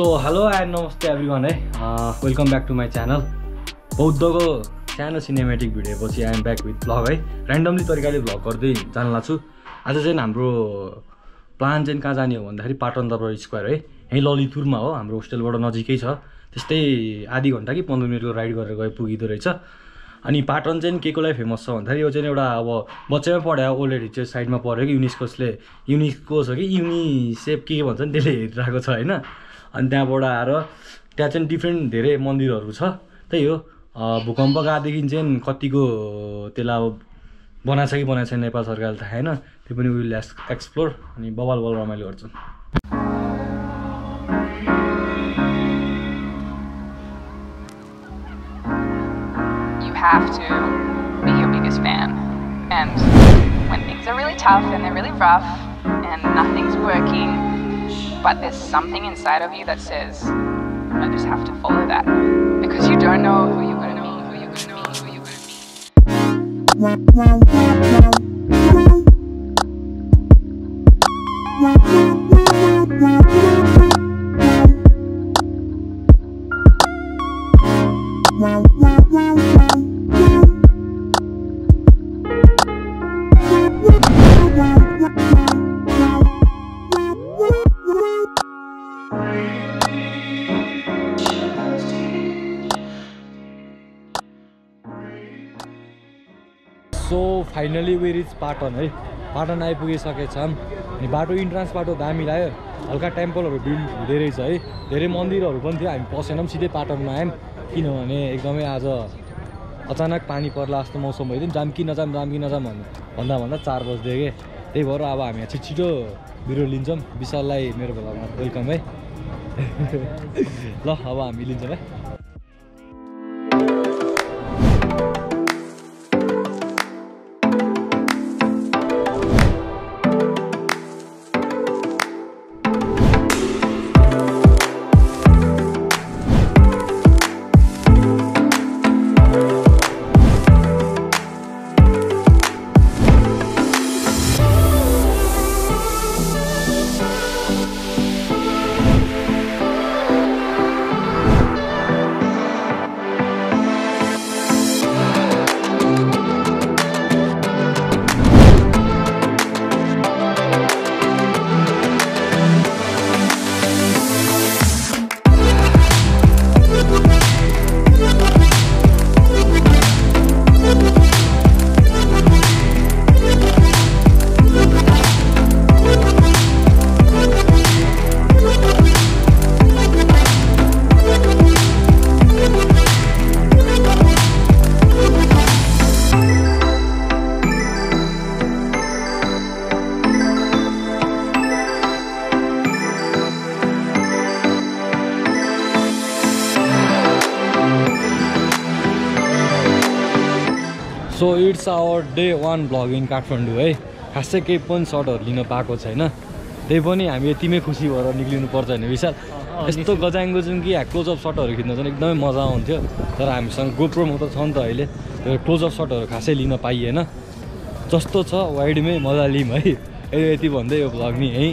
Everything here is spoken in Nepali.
सो हेलो एन्ड नमस्ते everyone hi welcome back to my channel बौद्धको सानो सिनेमेटिक भिडियो पछि आइएम ब्याक विथ भ्लग है ऱ्यान्डमली तरिकाले भ्लग गर्दै जान लाग्छु आज चाहिँ हाम्रो प्लान चाहिँ कहाँ जाने हो भन्दाखेरि पाटन दरबार स्क्वायर है यहीँ ललितपुरमा हो हाम्रो होस्टेलबाट नजिकै छ। त्यस्तै आधी घन्टा कि पन्ध्र मिनटको राइड गरेर गए पुगिँदो रहेछ। अनि पाटन चाहिँ के को लागि फेमस छ भन्दाखेरि यो चाहिँ एउटा अब बच्चामै पढायो ओल्ड हेरिटेज साइडमा पढ्यो कि युनिस्कोसले। युनिस्को छ कि युनिसेप के के भन्छ नि त्यसले हेरिरहेको छ होइन? अनि त्यहाँबाट आएर त्यहाँ चाहिँ डिफ्रेन्ट धेरै मन्दिरहरू छ। त्यही हो। भूकम्प गएदेखि चाहिँ कतिको त्यसलाई अब बनाएको छ कि बनाएको छैन नेपाल सरकारले थाहा छैन। त्यो पनि विल एक्सप्लोर अनि बबाल बल रमाइलो गर्छौँ। You have to be your biggest fan. And when things are really tough and they're really rough and nothing's working, but there's something inside of you that says, I just have to follow that. Because you don't know who you're to be, who you're to be, who you're to be. So finally we reach Patan है। पाटन आइपुगिसकेछौँ अनि बाटो इन्ट्रान्स बाटो दामी लाग्यो हल्का टेम्पलहरू बिल्ड हुँदै रहेछ है। धेरै मन्दिरहरू पनि थियो। हामी पसेनौँ सिधै पाटनमा आयौँ। किनभने एकदमै आज अचानक पानी पर्ला जस्तो मौसम भइदियो जाम कि नजाम जाम कि नजाम भन्दा भन्दा चार बज्दै के त्यही भएर अब हामी छिटो छिटो बिरो लिन्छौँ। विशाललाई मेरो भ्लगमा वेलकम है। ल अब हामी लिन्छौँ है। So it's our day one vlog in Kathmandu है खासै केही पनि सर्टहरू लिन पाएको छैन। त्यही पनि हामी यतिमै खुसी भएर निक्लिनु पर्छ भने विशाल। यस्तो गजाङ गजुङ कि क्लोजअप सर्टहरू खिच्न चाहिँ एकदमै मजा आउँथ्यो। तर हामीसँग गोप्रो म त छ नि त अहिले। त्यो क्लोजअप सर्टहरू खासै लिन पाइएन। जस्तो छ वाइडमै मजा लिउँ है। यति भन्दै यो भ्लग नि यहीँ